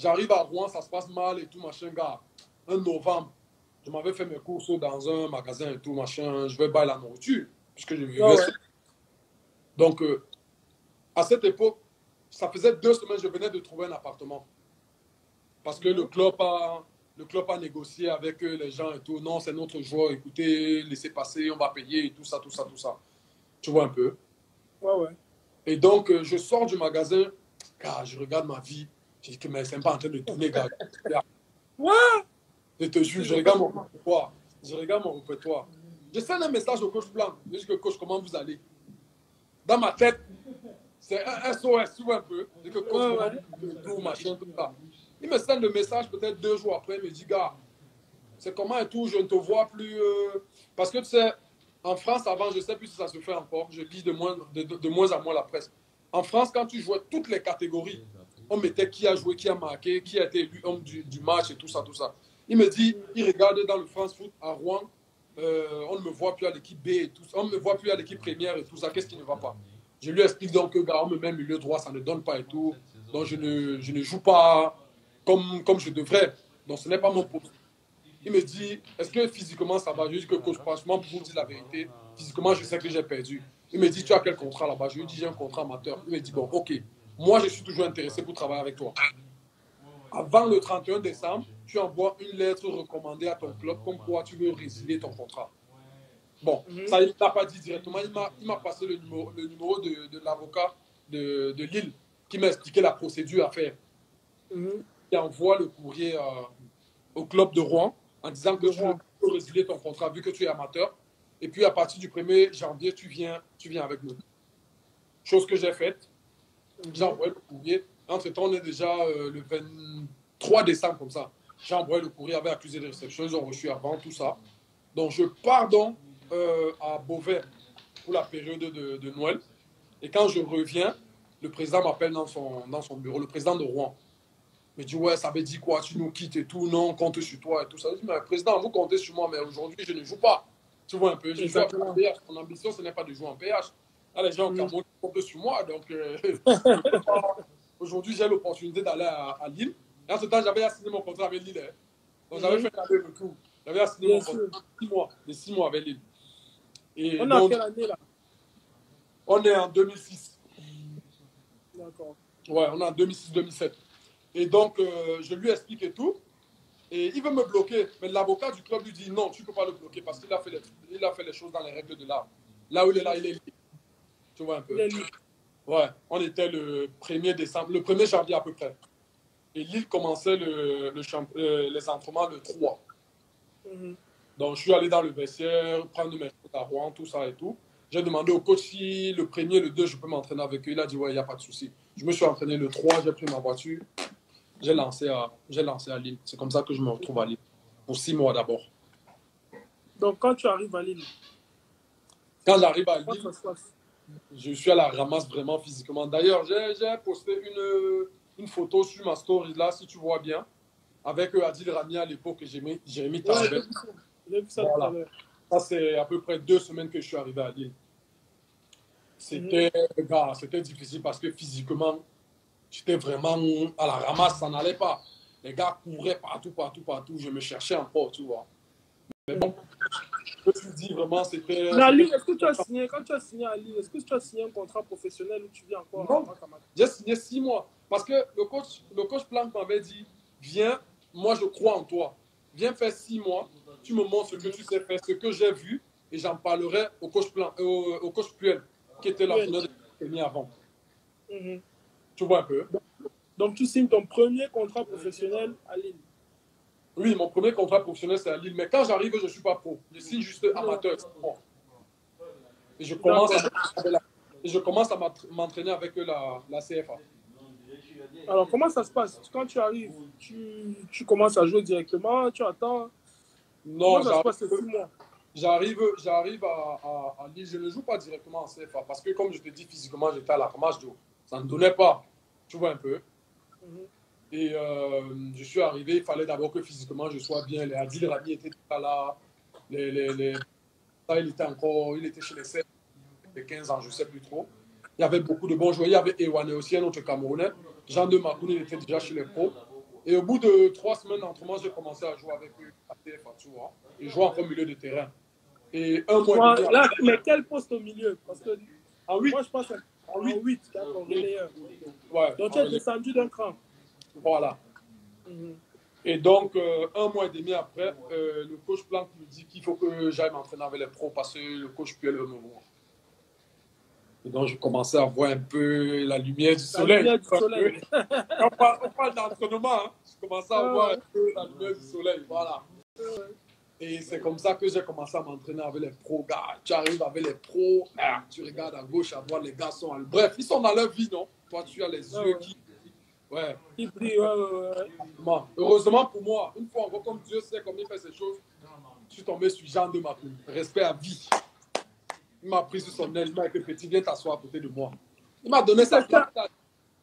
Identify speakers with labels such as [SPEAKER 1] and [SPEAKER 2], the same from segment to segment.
[SPEAKER 1] J'arrive à Rouen, ça se passe mal et tout, machin, gars. Un novembre, je m'avais fait mes courses dans un magasin et tout, machin. Je vais bailler la nourriture, puisque je vivais.
[SPEAKER 2] Ouais.
[SPEAKER 1] Donc, euh, à cette époque, ça faisait deux semaines je venais de trouver un appartement. Parce que le club a, le club a négocié avec euh, les gens et tout. Non, c'est notre joueur, écoutez, laissez passer, on va payer et tout ça, tout ça, tout ça. Tu vois un peu?
[SPEAKER 2] Ouais, ouais.
[SPEAKER 1] Et donc, euh, je sors du magasin, car je regarde ma vie. Je dis que mais c'est pas en train de tourner, gars.
[SPEAKER 2] Ouais.
[SPEAKER 1] Je te jure, je regarde mon répertoire. Je regarde mon répertoire. Je sends un message au coach Blanc. Je dis que coach, comment vous allez? Dans ma tête, c'est un SOS, tu vois un peu. Je dis que coach, comment tout, machin, tout ça. Il me send le message peut-être deux jours après. Il me dit, gars, c'est comment et tout, je ne te vois plus. euh, Parce que tu sais, en France, avant, je ne sais plus si ça se fait encore. Je lis de moins, de, de- de moins en moins la presse. En France, quand tu jouais toutes les catégories, on mettait qui a joué, qui a marqué, qui a été élu homme du, match et tout ça, tout ça. Il me dit, il regardait dans le France Foot à Rouen, euh, on ne me voit plus à l'équipe B et tout ça, on ne me voit plus à l'équipe première et tout ça, qu'est-ce qui ne va pas? Je lui explique donc que, gars, on me met milieu droit, ça ne donne pas et tout, donc je ne, je ne joue pas comme, comme je devrais, donc ce n'est pas mon poste. Il me dit, est-ce que physiquement ça va? Je lui dis que, coach, franchement, pour vous dire la vérité, physiquement, je sais que j'ai perdu. Il me dit, tu as quel contrat là-bas? Je lui dis, j'ai un contrat amateur. Il me dit, bon, ok, moi, je suis toujours intéressé pour travailler avec toi. Avant le 31 décembre, tu envoies une lettre recommandée à ton club comme quoi tu veux résilier ton contrat. Bon,
[SPEAKER 2] Mhm.
[SPEAKER 1] ça, il ne l'a pas dit directement. Il m'a- passé le numéro, le numéro de, de l'avocat de, de Lille qui m'a expliqué la procédure à faire.
[SPEAKER 2] Mhm.
[SPEAKER 1] Il envoie le courrier euh, au club de Rouen en disant que tu veux résilier ton contrat vu que tu es amateur. Et puis à partir du 1er janvier, tu viens, tu viens avec nous. Chose que j'ai faite. Envoyé le courrier. Entre-temps, on est déjà euh, le 23 décembre comme ça. J'ai envoyé le courrier avec accusé de réception. Ils ont reçu avant tout ça. Donc je pars donc euh, à Beauvais pour la période de, de Noël. Et quand je reviens, le président m'appelle dans son, dans son bureau, le président de Rouen. Il me dit, ouais, ça veut dire quoi? Tu nous quittes et tout, non, on compte sur toi et tout ça. Je dis, mais président, vous comptez sur moi, mais aujourd'hui, je ne joue pas. Tu vois un peu, je joue en PH. Mon ambition, ce n'est pas de jouer en PH. Là, les gens
[SPEAKER 2] Mm.
[SPEAKER 1] Cameroun comptent sur moi. Donc, euh, aujourd'hui, j'ai l'opportunité d'aller à, à Lille. Et en ce temps, j'avais signé mon contrat avec Lille. hein. Donc, j'avais
[SPEAKER 2] Mhm.
[SPEAKER 1] fait un retour. J'avais signé
[SPEAKER 2] Bien
[SPEAKER 1] mon
[SPEAKER 2] sûr.
[SPEAKER 1] contrat de 6 mois, de six mois avec Lille. Et
[SPEAKER 2] On est en
[SPEAKER 1] donc,
[SPEAKER 2] quelle année là
[SPEAKER 1] on est en 2006.
[SPEAKER 2] D'accord.
[SPEAKER 1] Ouais, on est en 2006-2007. Et donc, euh, je lui explique et tout. Et il veut me bloquer. Mais l'avocat du club lui dit non, tu ne peux pas le bloquer parce qu'il a, fait les- il a fait les choses dans les règles de l'art. Là où il est là, il est. Tu vois un peu. Ouais, on était le 1er décembre, le 1er janvier à peu près. Et Lille commençait le, euh, les entraînements le 3.
[SPEAKER 2] Mhm.
[SPEAKER 1] Donc, je suis allé dans le vestiaire, prendre mes choses à Rouen, tout ça et tout. J'ai demandé au coach si le premier, le 2, je peux m'entraîner avec eux. Il a dit, ouais, il n'y a pas de souci. Je me suis entraîné le 3, j'ai pris ma voiture. J'ai lancé, à, j'ai lancé à Lille. C'est comme ça que je me retrouve à Lille. Pour six mois d'abord.
[SPEAKER 2] Donc quand tu arrives à Lille,
[SPEAKER 1] Quand j'arrive à Lille,
[SPEAKER 2] ça se passe?
[SPEAKER 1] Je suis à la ramasse vraiment physiquement. D'ailleurs, j'ai, posté une, une photo sur ma story là, si tu vois bien, avec euh, Adil Rami à l'époque et Jérémy, Jérémy
[SPEAKER 2] Ouais,
[SPEAKER 1] Tarabel.
[SPEAKER 2] j'ai vu ça.
[SPEAKER 1] Voilà. Ça, c'est à peu près deux semaines que je suis arrivé à Lille. C'était, gars, c'était difficile parce que physiquement, j'étais vraiment à la ramasse, ça n'allait pas. Les gars couraient partout, partout, partout. Je me cherchais encore, tu vois. Mais bon, me suis dit vraiment, c'était.
[SPEAKER 2] Mais à Lille, est-ce que tu as signé, quand tu as signé à Lille, est-ce que tu as signé un contrat professionnel ou tu viens encore
[SPEAKER 1] Non. J'ai signé six mois. Parce que le coach, le coach Planck m'avait dit Viens, moi je crois en toi. Viens faire six mois, tu me montres ce que tu sais faire, ce que j'ai vu, et j'en parlerai au coach, Plan, euh, au, coach Puel, qui était l'entraîneur de avant.
[SPEAKER 2] Mhm.
[SPEAKER 1] Tu vois un peu?
[SPEAKER 2] Donc tu signes ton premier contrat professionnel à Lille.
[SPEAKER 1] Oui, mon premier contrat professionnel, c'est à Lille. Mais quand j'arrive, je ne suis pas pro. Je suis juste amateur. Et je commence à, et je commence à m'entra- m'entraîner avec la, la CFA.
[SPEAKER 2] Alors comment ça se passe? Quand tu arrives, tu, tu commences à jouer directement, tu attends?
[SPEAKER 1] Non, j'arrive- j'arrive à, à, à Lille. Je ne joue pas directement en CFA parce que, comme je te dis, physiquement, j'étais à la ramasse d'eau. Ça ne donnait pas. Tu vois un peu?
[SPEAKER 2] Mhm.
[SPEAKER 1] Et euh, je suis arrivé, il fallait d'abord que physiquement je sois bien. Les Adil Rami étaient pas là. Les, les, les... Il était encore, il était chez les 7, les 15 ans, je ne sais plus trop. Il y avait beaucoup de bons joueurs. Il y avait Ewane aussi, un autre Camerounais. Jean de Makoun, il était déjà chez les pros. Et au bout de trois semaines d'entraînement, j'ai commencé à jouer avec eux à TFA, tu vois. Et jouer en milieu de terrain. Et un mois
[SPEAKER 2] et demi. Là, mais quel poste au milieu? Parce que
[SPEAKER 1] en 8.
[SPEAKER 2] moi, je pense en 8, 8 Ouais, Donc, tu es descendu d'un cran.
[SPEAKER 1] Voilà. Mhm. Et donc, euh, un mois et demi après, euh, le coach Planck me dit qu'il faut que j'aille m'entraîner avec les pros parce que le coach Puel me voir. Et donc, je commençais à voir un peu la lumière du soleil.
[SPEAKER 2] La lumière du soleil.
[SPEAKER 1] on parle, d'entraînement. Hein. Je commençais à voir un peu la lumière du soleil. Voilà. Et c'est comme ça que j'ai commencé à m'entraîner avec les pros, gars. Tu arrives avec les pros, ah, tu regardes à gauche, à droite, les gars sont... Bref, ils sont dans leur vie, non? Toi, tu as les yeux qui Ouais.
[SPEAKER 2] Il prie, ouais, ouais,
[SPEAKER 1] Heureusement pour moi, une fois encore, comme Dieu sait comment il fait ces choses, je suis tombé sur Jean de Macron. Respect à vie. Il m'a pris sur son aile, il m'a dit petit, viens t'asseoir à côté de moi. Il m'a donné sa
[SPEAKER 2] place.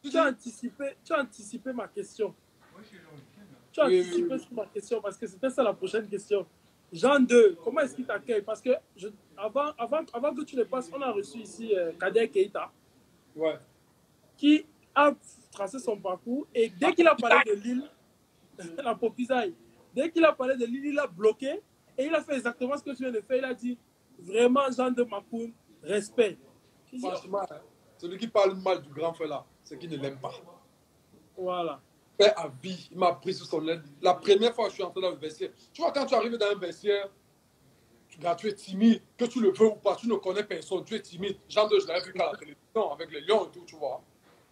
[SPEAKER 2] Tu as, anticipé, tu as anticipé ma question. Tu as anticipé ma question parce que c'était ça la prochaine question. Jean 2, comment est-ce qu'il t'accueille? Parce que je, avant, avant, avant que tu le passes, on a reçu ici euh, Kader Keita.
[SPEAKER 1] Ouais.
[SPEAKER 2] Qui a tracé son parcours et dès qu'il a parlé de l'île, la popisaille, dès qu'il a parlé de l'île, il a bloqué et il a fait exactement ce que tu viens de faire. Il a dit vraiment, Jean de Macoun, respect.
[SPEAKER 1] Franchement, hein, celui qui parle mal du grand frère là, c'est qu'il ne l'aime pas.
[SPEAKER 2] Voilà.
[SPEAKER 1] Fait à vie, il m'a pris sous son aide. La première fois que je suis entré dans le vestiaire, tu vois, quand tu arrives dans un vestiaire, tu, tu es timide, que tu le veux ou pas, tu ne connais personne, tu es timide. Jean de, je l'avais vu à la télévision avec les lions et tout, tu vois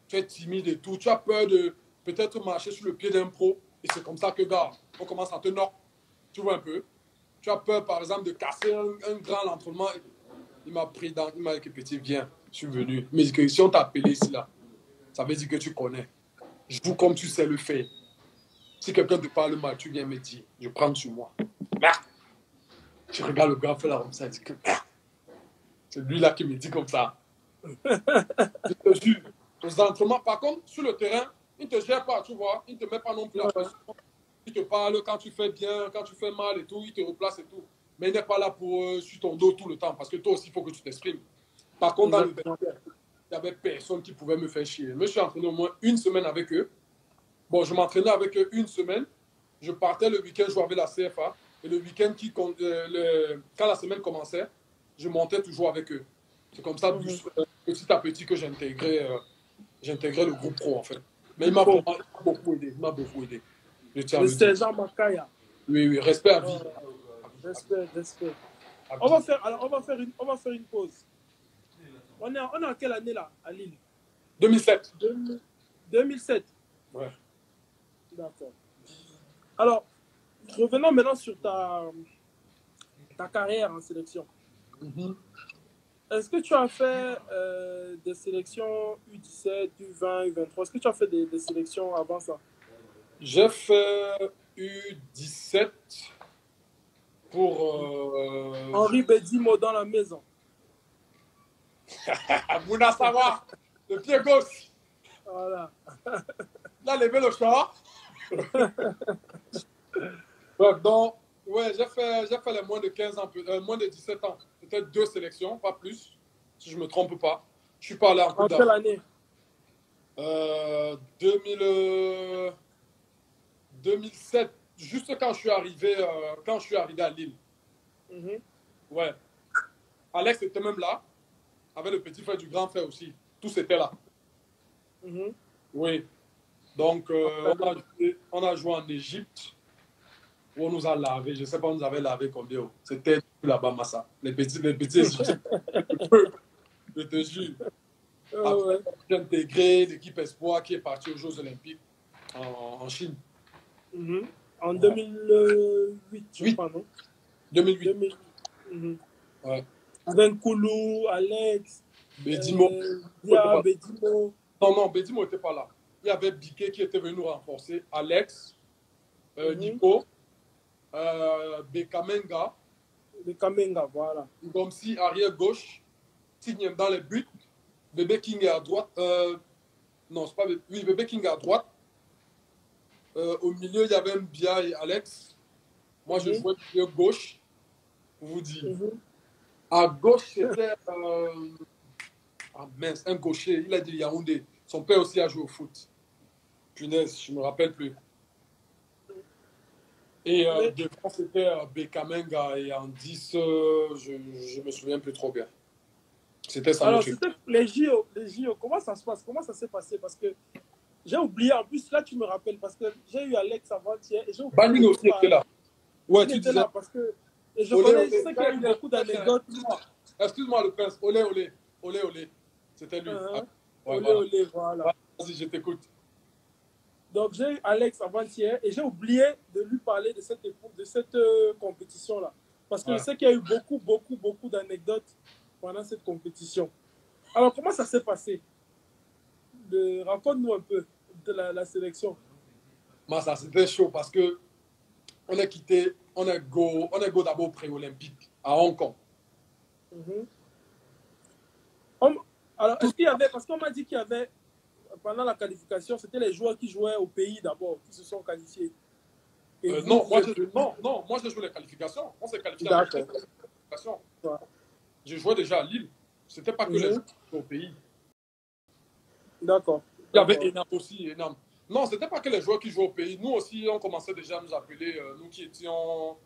[SPEAKER 1] tu es timide et tout, tu as peur de peut-être marcher sur le pied d'un pro. Et c'est comme ça que, gars, on commence à te knock. Tu vois un peu. Tu as peur, par exemple, de casser un, grand entraînement. Il m'a pris dans, il m'a dit, petit, viens, je suis venu. Mais si on t'a appelé ici, là, ça veut dire que tu connais. Je vous comme tu sais le faire. Si quelqu'un te parle mal, tu viens me dire, je prends sur moi. Merde. Je regarde le grand fait là comme ça, dit que C'est lui là qui me dit comme ça. je te jure entraînements. Par contre, sur le terrain, il ne te gère pas, tu vois. Il ne te met pas non plus la pression. Il te parle quand tu fais bien, quand tu fais mal et tout. Il te replace et tout. Mais il n'est pas là pour euh, sur ton dos tout le temps parce que toi aussi, il faut que tu t'exprimes. Par contre, dans le vestiaire, il n'y avait personne qui pouvait me faire chier. Je suis entraîné au moins une semaine avec eux. Bon, je m'entraînais avec eux une semaine. Je partais le week-end jouer avec la CFA. Et le week-end, qui, euh, le, quand la semaine commençait, je montais toujours avec eux. C'est comme ça, mhm. euh, petit à petit, que j'ai intégré j'ai intégré le groupe pro en fait. Mais il m'a beaucoup aidé. Il m'a beaucoup aidé.
[SPEAKER 2] Jean Makaya.
[SPEAKER 1] Oui, oui, respect à vie.
[SPEAKER 2] respect, respect. On va, faire, alors, on, va faire une, on va faire une pause. On est, on est en quelle année là, à Lille?
[SPEAKER 1] 2007.
[SPEAKER 2] 2007
[SPEAKER 1] Ouais.
[SPEAKER 2] D'accord. Alors, revenons maintenant sur ta, ta carrière en sélection. Mm est-ce que tu as fait euh, des sélections U17, U20, U23 Est-ce que tu as fait des, sélections avant ça?
[SPEAKER 1] J'ai fait U17 pour. Euh...
[SPEAKER 2] Henri Bedimo dans la maison.
[SPEAKER 1] Mouna Sawa, le pied gauche.
[SPEAKER 2] Voilà.
[SPEAKER 1] Là, levé le chat. donc, ouais, j'ai fait, fait les moins de 15 ans, euh, moins de 17 ans peut-être deux sélections, pas plus, si je ne me trompe pas. Je suis pas allé en
[SPEAKER 2] Coupe quelle année
[SPEAKER 1] euh, 2000, 2007, juste quand je suis arrivé, euh, quand je suis arrivé à Lille. Mm-hmm. Ouais. Alex était même là, avec le petit frère du grand frère aussi. Tous étaient là. Mm-hmm. Oui. Donc, euh, on, a joué, on, a joué, en Égypte on nous a lavé. Je ne sais pas, on nous avait lavé combien. C'était là-bas, Massa. Les petits, les petits. je te jure. Oh, J'ai intégré l'équipe Espoir qui est partie aux Jeux Olympiques en, Chine.
[SPEAKER 2] Mm-hmm. En 2008,
[SPEAKER 1] je crois, non? 2008.
[SPEAKER 2] 2008. Mm-hmm. Ouais. Avec Koulou, Alex,
[SPEAKER 1] Bedimo.
[SPEAKER 2] Euh, Bedimo.
[SPEAKER 1] Non, non, Bedimo n'était pas là. Il y avait Biquet qui était venu nous renforcer, Alex, euh, mm-hmm. Nico, euh, Bekamenga.
[SPEAKER 2] Bekamenga, voilà.
[SPEAKER 1] Comme si arrière gauche, Signe dans les buts, Bébé King est à droite. Euh, non, c'est pas Oui, Bébé King est à droite. Euh, au milieu, il y avait Mbia et Alex. Moi, je mhm. jouais milieu gauche, pour vous dire. Mhm. À gauche, c'était. Euh, ah mince, un gaucher, il a dit Yaoundé. Son père aussi a joué au foot. Punaise, je ne me rappelle plus. Et euh, devant, c'était Bekamenga. Et en 10, euh, je ne me souviens plus trop bien. C'était ça.
[SPEAKER 2] Alors, c'était les JO, les JO, comment ça se passe? Comment ça s'est passé? Parce que j'ai oublié, en plus, là, tu me rappelles, parce que j'ai eu Alex avant-hier de
[SPEAKER 1] aussi était là. Ouais,
[SPEAKER 2] Il
[SPEAKER 1] tu
[SPEAKER 2] était
[SPEAKER 1] disais.
[SPEAKER 2] là parce que et je
[SPEAKER 1] Olé,
[SPEAKER 2] connais,
[SPEAKER 1] olé.
[SPEAKER 2] je sais qu'il y a eu beaucoup d'anecdotes.
[SPEAKER 1] Excuse-moi, le prince. Olé, olé. Olé, olé. C'était lui.
[SPEAKER 2] Hein,
[SPEAKER 1] Ah, ouais,
[SPEAKER 2] Olé,
[SPEAKER 1] voilà.
[SPEAKER 2] olé, voilà.
[SPEAKER 1] Vas-y, je t'écoute.
[SPEAKER 2] Donc, j'ai eu Alex avant-hier et j'ai oublié de lui parler de cette, de cette euh, compétition-là. Parce que
[SPEAKER 1] Ouais.
[SPEAKER 2] je sais qu'il y a eu beaucoup, beaucoup, beaucoup d'anecdotes pendant cette compétition. Alors, comment ça s'est passé? Raconte-nous un peu de la, la sélection.
[SPEAKER 1] Moi, ça, c'était chaud parce que on est quitté, on est go, on est go d'abord pré-olympique à Hong Kong.
[SPEAKER 2] Mhm. On- alors, est-ce qu'il y avait, parce qu'on m'a dit qu'il y avait, pendant la qualification, c'était les joueurs qui jouaient au pays d'abord, qui se sont qualifiés.
[SPEAKER 1] Euh,
[SPEAKER 2] vous,
[SPEAKER 1] non,
[SPEAKER 2] vous
[SPEAKER 1] moi,
[SPEAKER 2] êtes-
[SPEAKER 1] je, non, non, moi, je joue les qualifications. On s'est qualifié.
[SPEAKER 2] Ouais.
[SPEAKER 1] Je jouais déjà à Lille. C'était pas que les
[SPEAKER 2] Mhm.
[SPEAKER 1] joueurs au pays.
[SPEAKER 2] D'accord.
[SPEAKER 1] Il y avait énorme aussi, énorme. Non, c'était pas que les joueurs qui jouaient au pays. Nous aussi, on commençait déjà à nous appeler, euh, nous qui étions,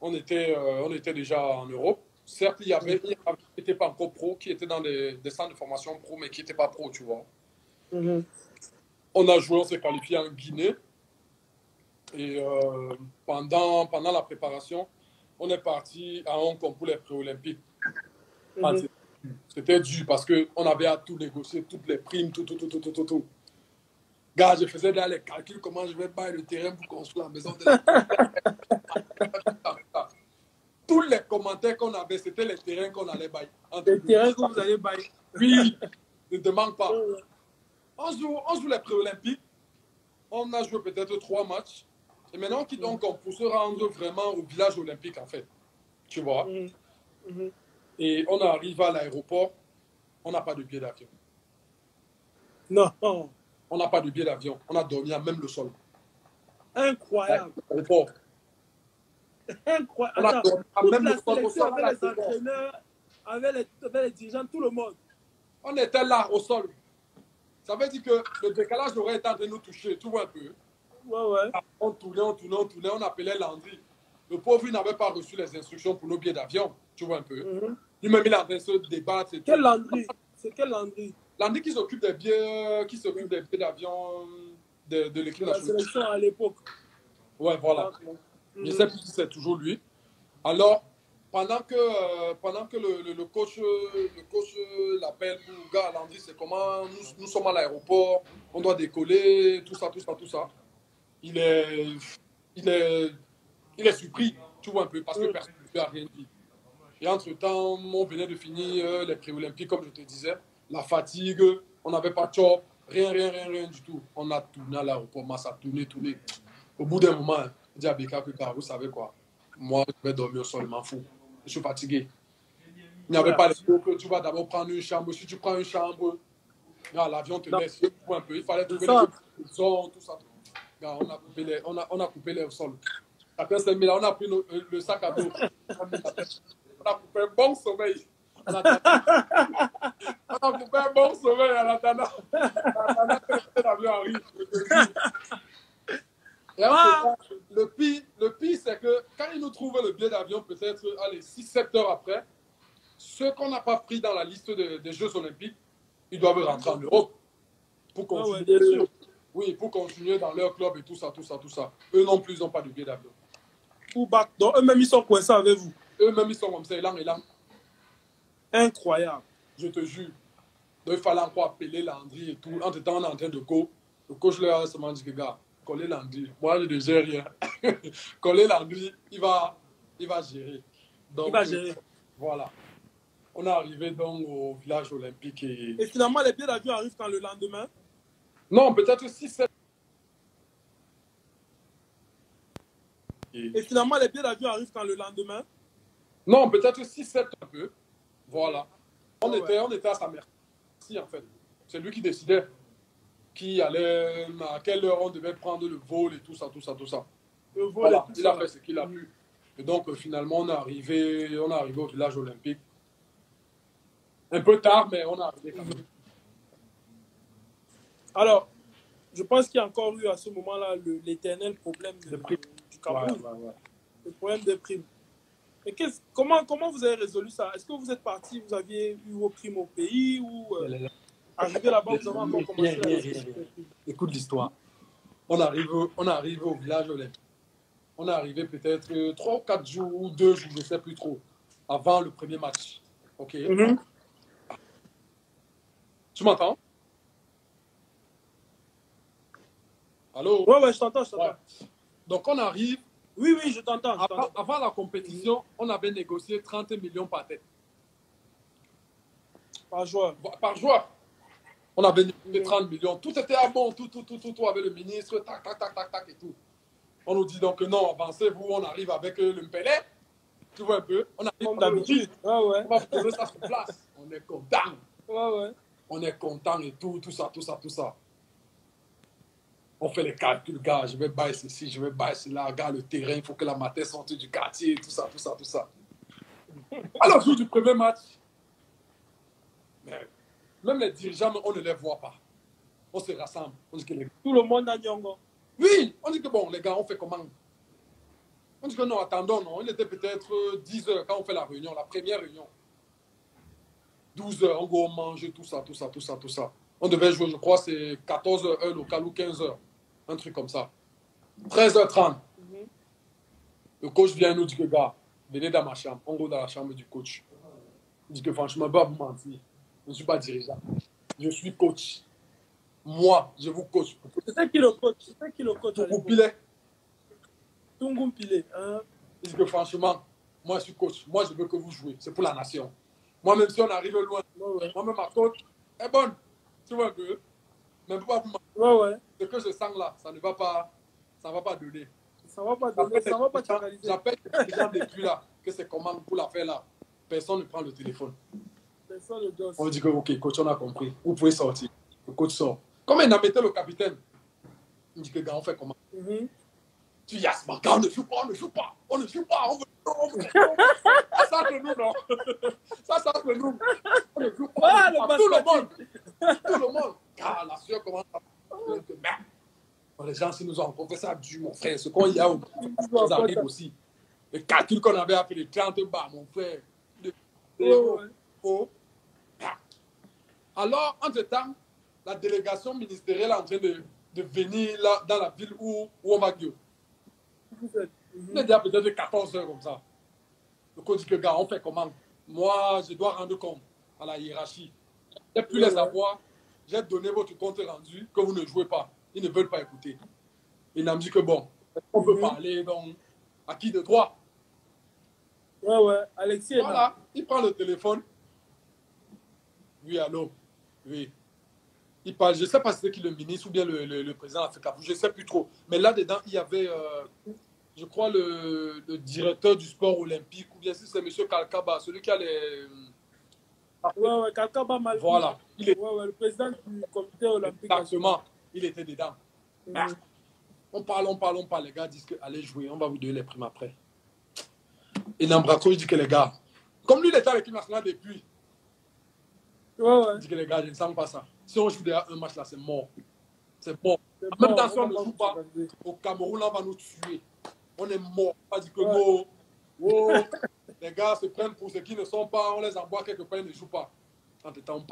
[SPEAKER 1] on était, euh, on était déjà en Europe. Certes, il y avait, il y avait qui n'étaient pas encore pro, qui étaient dans des, des centres de formation pro, mais qui n'étaient pas pro, tu vois.
[SPEAKER 2] Mhm.
[SPEAKER 1] On a joué, on s'est qualifié en Guinée. Et euh, pendant, pendant la préparation, on est parti à Hong Kong pour les pré-olympiques. Ah,
[SPEAKER 2] Mhm.
[SPEAKER 1] c'est- C'était dur parce qu'on avait à tout négocier, toutes les primes, tout, tout, tout, tout, tout, tout. tout. Gars, je faisais dans les calculs comment je vais bailler le terrain pour construire la maison. De... Tous les commentaires qu'on avait, c'était les terrains qu'on allait bailler.
[SPEAKER 2] Les terrains que vous allez bailler.
[SPEAKER 1] Oui, ne demande pas. On joue, on joue les pré-olympiques. On a joué peut-être trois matchs. Et maintenant, on quitte Hong Kong pour se rendre vraiment au village olympique, en fait. Tu vois?
[SPEAKER 2] Mhm. Mhm.
[SPEAKER 1] Et on arrive à l'aéroport. On n'a pas de billet d'avion.
[SPEAKER 2] Non,
[SPEAKER 1] On n'a pas de billet d'avion. On a dormi à même le sol.
[SPEAKER 2] incroyable.
[SPEAKER 1] L'aéroport.
[SPEAKER 2] Incroyable.
[SPEAKER 1] On a dormi à même le sol. au
[SPEAKER 2] avec les entraîneurs, avec les, avec les dirigeants, tout le monde.
[SPEAKER 1] On était là au sol. Ça veut dire que le décalage aurait été en train de nous toucher. Tu vois un peu
[SPEAKER 2] Ouais, ouais.
[SPEAKER 1] On tournait, on tournait, on tournait. On appelait Landry. Le pauvre, il n'avait pas reçu les instructions pour nos billets d'avion. Tu vois un peu
[SPEAKER 2] Mhm.
[SPEAKER 1] Lui-même, il est débattre. et tout.
[SPEAKER 2] Quel Landry C'est quel Landry
[SPEAKER 1] Landry qui s'occupe des billets, qui s'occupe des billets d'avion de, de l'équipe
[SPEAKER 2] de la
[SPEAKER 1] nationale.
[SPEAKER 2] sélection à l'époque.
[SPEAKER 1] Ouais, voilà.
[SPEAKER 2] Mhm.
[SPEAKER 1] Je sais plus si c'est toujours lui. Alors, pendant que, euh, pendant que le, le- le coach, le coach euh, l'appelle pour gars, Landry, c'est comment nous, nous sommes à l'aéroport, on doit décoller, tout ça, tout ça, tout ça. Il est, il est, il est surpris, tu vois un peu, parce que
[SPEAKER 2] Mm.
[SPEAKER 1] personne ne lui a rien dit. Et entre-temps, on venait de finir euh, les pré-olympiques, comme je te disais. La fatigue, on n'avait pas de chop, rien, rien, rien, rien du tout. On a tourné à l'aéroport, ça a tourné, tourné. Au bout d'un moment, je dis à Beka que vous savez quoi, moi, je vais dormir au sol, je m'en fous. Je suis fatigué. Il n'y avait pas les que tu vas d'abord prendre une chambre. Si tu prends une chambre, l'avion te laisse un peu. Il fallait trouver les zones, tout ça. On, a coupé les, on, a, on a coupé les au sol. Après 5 000, on a pris nos- euh, le sac à dos. On a coupé un bon sommeil. On a coupé un bon sommeil. En attendant que l'avion arrive. je te dis. Et
[SPEAKER 2] Ah.
[SPEAKER 1] entre-temps, le pire, le pire c'est que quand ils nous trouvent le billet d'avion, peut-être allez, 6-7 heures après, ceux qu'on n'a pas pris dans la liste de- des Jeux Olympiques, ils doivent rentrer en Europe pour
[SPEAKER 2] Ah ouais,
[SPEAKER 1] continuer, oui, pour continuer dans leur club et tout ça, tout ça, tout ça. Eux non plus, ils n'ont pas de billet d'avion.
[SPEAKER 2] Ou back. Donc, eux-mêmes, ils sont coincés avec vous.
[SPEAKER 1] Eux-mêmes, ils sont comme ça, élan, élan,
[SPEAKER 2] Incroyable.
[SPEAKER 1] je te jure. Donc, il fallait encore appeler Landry et tout. Entre temps, on est en train de go. Le coach leur a seulement dit que, gars, coller Landry. Moi, je ne gère rien. coller Landry, il va, il va gérer. Donc,
[SPEAKER 2] Il va gérer.
[SPEAKER 1] Voilà. On est arrivé donc au village olympique et.
[SPEAKER 2] Et finalement, les billets d'avion arrivent quand le lendemain?
[SPEAKER 1] Non, peut-être 6-7. Et...
[SPEAKER 2] Et finalement, les billets d'avion arrivent quand le lendemain?
[SPEAKER 1] Non, peut-être 6-7 un peu. Voilà. On,
[SPEAKER 2] Ouais,
[SPEAKER 1] était, on était à sa merci, en fait. C'est lui qui décidait qui allait, à quelle heure on devait prendre le vol et tout ça, tout ça, tout ça.
[SPEAKER 2] Le vol
[SPEAKER 1] Voilà,
[SPEAKER 2] tout
[SPEAKER 1] il a fait ce qu'il a pu. Et donc, euh, finalement, on est, arrivé, on est arrivé au village olympique. Un peu tard, mais on est arrivé quand même.
[SPEAKER 2] Alors, je pense qu'il y a encore eu à ce moment-là l'éternel problème de, du Cameroun. Le problème des primes. Et comment, comment vous avez résolu ça? Est-ce que vous êtes parti, vous aviez eu vos primes au pays ou euh, arrivé là-bas, vous avez encore commencé
[SPEAKER 1] à Écoute l'histoire. On arrive, on arrive au village On est arrivé peut-être 3 ou 4 jours ou 2 jours, je ne sais plus trop, avant le premier match. OK? Mm-hmm. Tu m'entends? Allô?
[SPEAKER 2] Ouais, ouais, je t'entends, je t'entends.
[SPEAKER 1] Donc, on arrive.
[SPEAKER 2] Oui, oui, je t'entends.
[SPEAKER 1] Avant, la compétition, on avait négocié 30 millions par tête.
[SPEAKER 2] Par joueur
[SPEAKER 1] Par joueur. On avait négocié 30 millions. Tout était à bon, tout, tout, tout, tout, tout avec le ministre, tac, tac, tac, tac, tac et tout. On nous dit donc non, avancez-vous, on arrive avec euh, le Mpélé. Tu vois un peu On arrive
[SPEAKER 2] Comme d'habitude. Ouais, ouais.
[SPEAKER 1] On va poser ça sur place. On est content.
[SPEAKER 2] Ouais, ouais.
[SPEAKER 1] On est content et tout, tout ça, tout ça, tout ça on fait les calculs, gars, je vais bailler ceci, je vais bailler cela, gars, le terrain, il faut que la matin sorte du quartier, tout ça, tout ça, tout ça. Alors, jour du premier match, même les dirigeants, on ne les voit pas. On se rassemble. On dit que
[SPEAKER 2] Tout le monde a Nyongo.
[SPEAKER 1] Oui, on dit que bon, les gars, on fait comment? On dit que non, attendons, non. Il était peut-être 10 heures quand on fait la réunion, la première réunion. 12 heures, on go manger, tout ça, tout ça, tout ça, tout ça. On devait jouer, je crois, c'est 14 heures, heure locale ou 15 heures un truc comme ça. 13h30. Mhm. Le coach vient nous dire que, gars, venez dans ma chambre. On va dans la chambre du coach. Il dit que, franchement, pas vous mentir. Je ne suis pas dirigeant. Je suis coach. Moi, je vous coach.
[SPEAKER 2] C'est qui le coach C'est qui le coach. Hein?
[SPEAKER 1] Il dit que, franchement, moi, je suis coach. Moi, je veux que vous jouez. C'est pour la nation. Moi, même si on arrive loin, moi-même, ma coach est bonne. Tu vois que même pas
[SPEAKER 2] ouais, ouais.
[SPEAKER 1] Ce que je sens là, ça ne va pas, ça va pas donner.
[SPEAKER 2] Ça ne va pas donner, ça va pas canaliser.
[SPEAKER 1] J'appelle les gens depuis là, que c'est comment pour la faire là. Personne ne prend le téléphone.
[SPEAKER 2] Personne ne donne.
[SPEAKER 1] On dit que, ok, coach, on a compris. Vous pouvez sortir. Le coach sort. Comme il a mis le capitaine, il dit que, gars, on fait comment? Mm -hmm. Tu dis, gars, on ne joue pas, on ne joue pas, on ne joue pas, on veut. On veut. ça, c'est nous, non? Ça, ça, c'est nous. On ne joue pas.
[SPEAKER 2] Ah,
[SPEAKER 1] le tout le monde. Tout le monde. Ah, la sueur commence à. Les gens, si nous ont rencontré ça du mon frère. Ce qu'on y a, ils arrivent aussi. Le calcul qu'on avait appelé les 30 bas, mon frère. Oh, oh. Alors, entre-temps, la délégation ministérielle est en train de, de venir là, dans la ville où, où on va gueuler. Il est déjà peut-être 14 heures comme ça. Le code dit que, gars, on fait comment Moi, je dois rendre compte à la hiérarchie. Et puis les avoir j'ai donné votre compte rendu que vous ne jouez pas. Ils ne veulent pas écouter. Il m'a dit que bon, on peut mhm. parler, donc, à qui de droit
[SPEAKER 2] Ouais, ouais, Alexis.
[SPEAKER 1] Voilà, il prend le téléphone. Oui, allô Oui. Il parle, je ne sais pas si c'est qui le ministre ou bien le, le, président africain, je ne sais plus trop. Mais là-dedans, il y avait, euh, je crois, le, le, directeur du sport olympique, ou bien si c'est M. Kalkaba, celui qui a les
[SPEAKER 2] Ouais, ouais, Kalkaba mal.
[SPEAKER 1] Voilà.
[SPEAKER 2] Il est... ouais, ouais, le président du comité olympique.
[SPEAKER 1] Exactement. Il était dedans. Mm. Ah. On parle, on parle, on parle. Les gars disent que allez jouer, on va vous donner les primes après. Et Nambraco, il dit que les gars, comme lui, il était avec l'équipe nationale depuis.
[SPEAKER 2] Ouais, ouais.
[SPEAKER 1] Il dit que les gars, je ne sens pas ça. Si on joue déjà un match là, c'est mort. C'est mort. Même temps, si on ne joue pas, au Cameroun, là, on va nous tuer. On est mort. Pas dit que ouais. oh, les gars se prennent pour ceux qui ne sont pas, on les envoie quelque part, ils ne jouent pas. En te temps,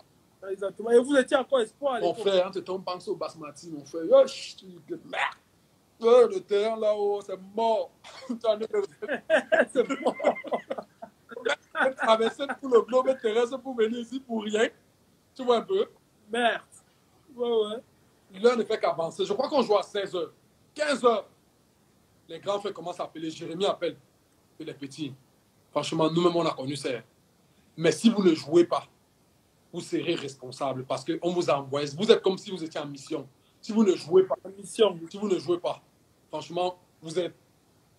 [SPEAKER 2] Exactement. Et vous étiez encore espoir
[SPEAKER 1] Mon frère, en te temps, pense au Basmati, mon frère. Yo, merde. le terrain là-haut, c'est mort. c'est mort. Traverser tout le globe terrestre pour venir ici pour rien. Tu vois un peu
[SPEAKER 2] Merde. Ouais, ouais.
[SPEAKER 1] L'heure ne fait qu'avancer. Je crois qu'on joue à 16h. 15h. Les grands frères commencent à appeler. Jérémy appelle. Et les petits. Franchement, nous-mêmes, on a connu ça. Mais si vous ne jouez pas, vous serez responsable parce qu'on vous envoie. Vous êtes comme si vous étiez en mission. Si vous ne jouez pas, mission, si vous ne jouez pas, franchement, vous êtes,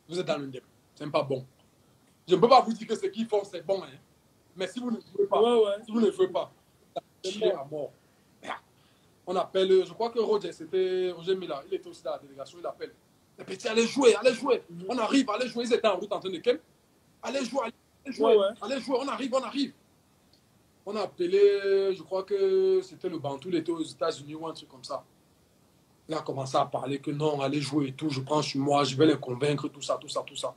[SPEAKER 1] vous êtes dans le débat. Ce n'est pas bon. Je ne peux pas vous dire que ce qu'ils font, c'est bon. Hein. Mais si vous ne jouez pas, si vous ne jouez pas, c'est à mort. On appelle, je crois que Roger, c'était Roger Mila, il était aussi dans la délégation, il appelle. Les petits, allez jouer, allez jouer. On arrive, allez jouer. Ils étaient en route en train de quel? Allez jouer, allez jouer, allez jouer, on arrive, on arrive. On a appelé, je crois que c'était le Bantou, il était aux États-Unis ou un truc comme ça. Il a commencé à parler que non, allez jouer et tout, je prends sur moi, je vais les convaincre, tout ça, tout ça, tout ça.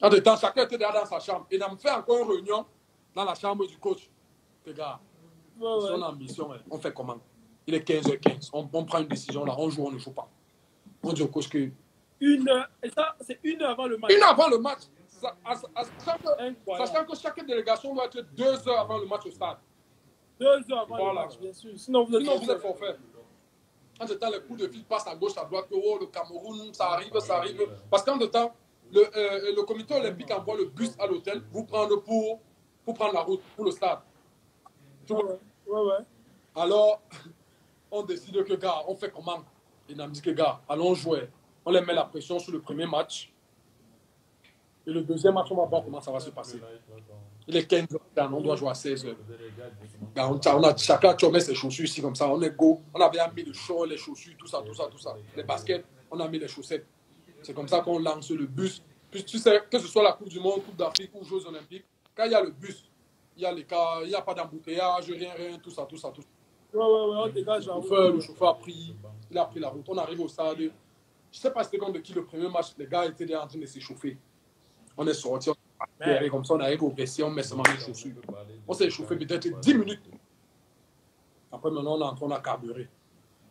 [SPEAKER 1] En de temps, chacun était dans sa chambre. Il a fait encore une réunion dans la chambre du coach. Les gars, son ambition, on fait comment? Il est 15h15. On, prend une décision là, on joue, on ne joue pas. On dit au coach que.
[SPEAKER 2] Une heure, et ça, c'est une heure avant le match.
[SPEAKER 1] Une heure avant le match. Sachant que, chaque délégation doit être deux heures avant le match au stade.
[SPEAKER 2] Deux heures avant le match, bien sûr. Sinon, vous êtes,
[SPEAKER 1] Sinon, vous êtes forfait. En temps, les coups de fil passent à gauche, à droite, oh, le Cameroun, ça arrive, ça arrive. Parce qu'en temps, le, euh, le comité olympique envoie le bus à l'hôtel, vous prendre pour, pour prendre la route, pour le stade.
[SPEAKER 2] Ouais, ouais,
[SPEAKER 1] Alors, on décide que, gars, on fait comment? Il a dit que, gars, allons jouer. On les met la pression sur le premier match. Et le deuxième match, on va voir comment ça va se passer. Il est 15 h on doit jouer à 16 h On a, chacun tu mets ses chaussures ici comme ça, on est go. On avait mis le short, les chaussures, tout ça, tout ça, tout ça. Les baskets, on a mis les chaussettes. C'est comme ça qu'on lance le bus. Puis tu sais, que ce soit la Coupe du Monde, Coupe d'Afrique ou Jeux Olympiques, quand il y a le bus, il y a les cas, il n'y a pas d'embouteillage, rien, rien, tout ça, tout ça, tout ça.
[SPEAKER 2] Ouais, ouais, ouais, on dégage.
[SPEAKER 1] Le chauffeur, le chauffeur a pris, il a pris la route. On arrive au stade. Je ne sais pas c'était de qui le premier match, les gars étaient déjà en train de s'échauffer. On est sorti, on est comme ça, on arrive au vestiaire, on met seulement les chaussures. On s'est échauffé peut-être 10 minutes. Après, maintenant, on est en train de carburer.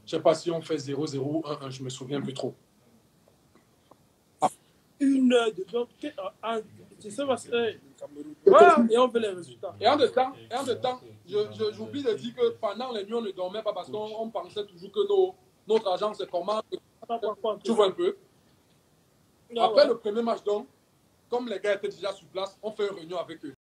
[SPEAKER 1] Je ne sais pas si on fait 0-0 ou 1-1, je ne me souviens plus trop.
[SPEAKER 2] Une heure de temps, c'est ça parce que. Voilà, et on fait les résultats.
[SPEAKER 1] Et en de temps, et en de temps j'oublie de dire que pendant les nuits, on ne dormait pas parce qu'on pensait toujours que nos, notre agence c'est comment? Tu vois un peu. Après le premier match, donc, comme les gars étaient déjà sur place, on fait une réunion avec eux.